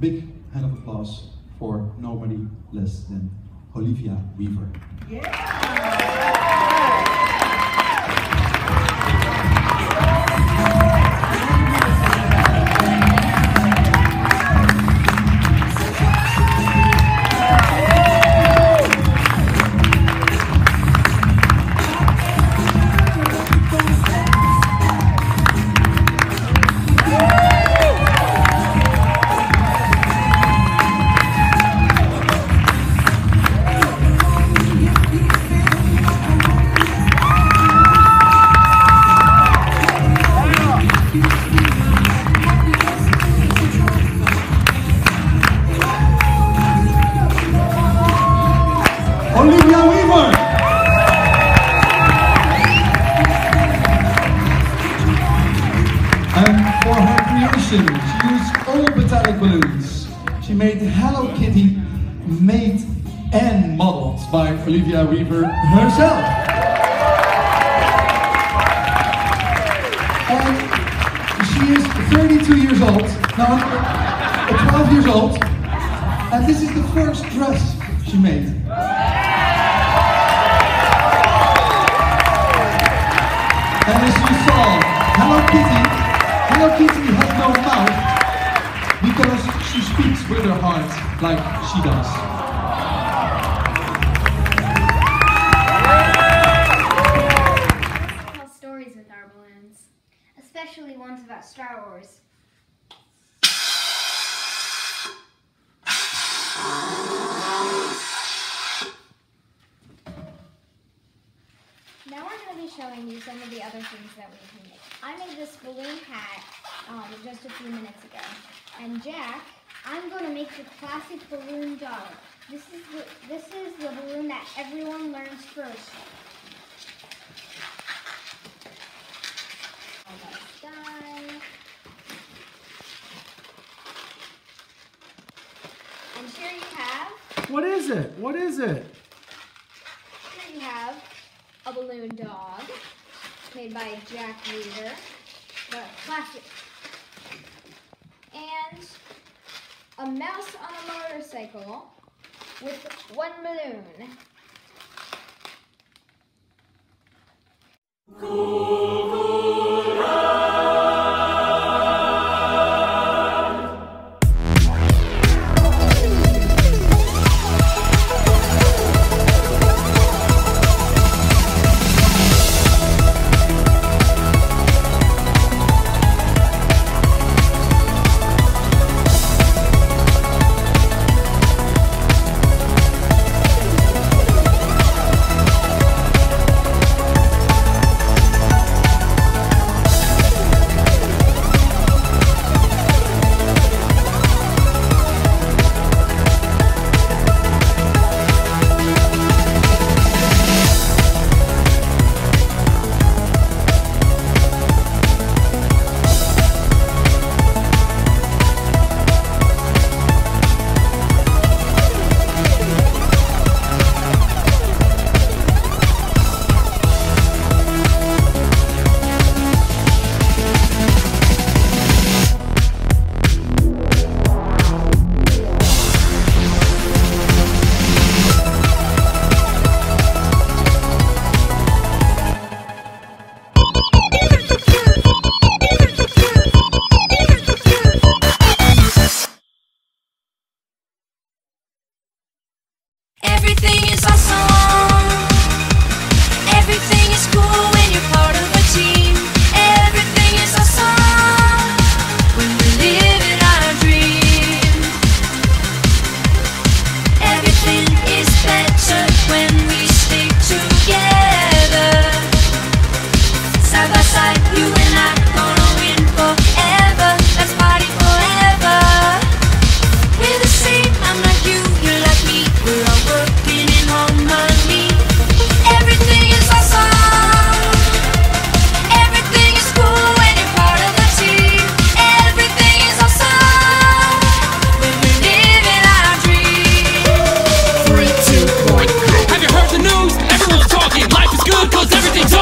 big hand of applause for nobody less than Olivia Weaver. Olivia she used all metallic balloons. She made Hello Kitty made and modeled by Olivia Weaver herself. And she is 32 years old, now uh, 12 years old, and this is the first dress she made. And as you saw, Hello Kitty, Hello Kitty because she speaks with her heart like she does. especially ones about Star Wars. Now we're going to be showing you some of the other things that we can make. I made this balloon hat um, just a few minutes ago. And Jack, I'm going to make the classic balloon dog. This is the, this is the balloon that everyone learns first. Almost done. And here you have, What is it? What is it? here you have a balloon dog made by Jack Weaver, the classic. And a mouse on a motorcycle with one balloon.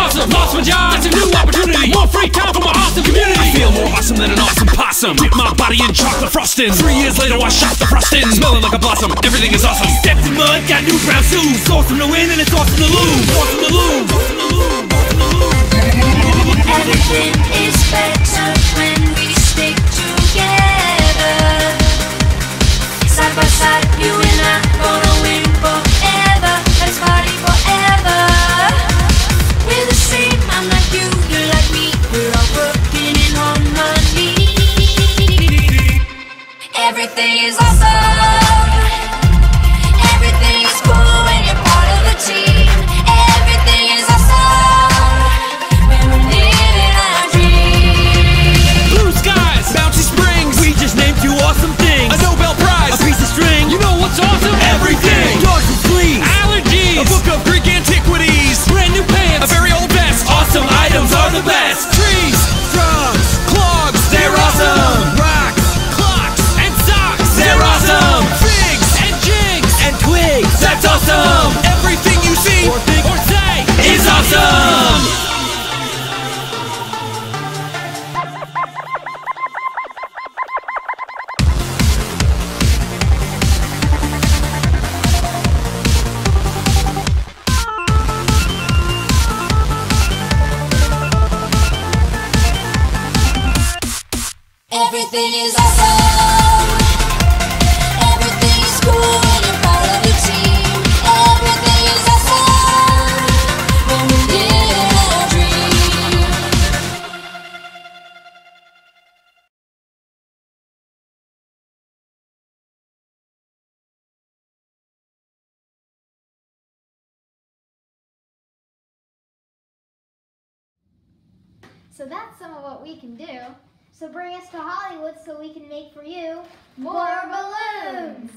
awesome. Lost my job, it's a new opportunity. More free time for my awesome community. I feel more awesome than an awesome possum. Dip my body in chocolate frosting. Three years later, I shot the frosting. Smelling like a blossom, everything is awesome. Stepped in mud, got new brown shoes. Awesome to win and it's awesome to lose. Awesome to lose. Everything is better when we stick together. Side by side, you and I, gonna Everything is awesome. Everything is cool when you're part of the team. Everything is awesome when we our dream. So that's some of what we can do. So bring us to Hollywood so we can make for you more balloons.